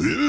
Yeah.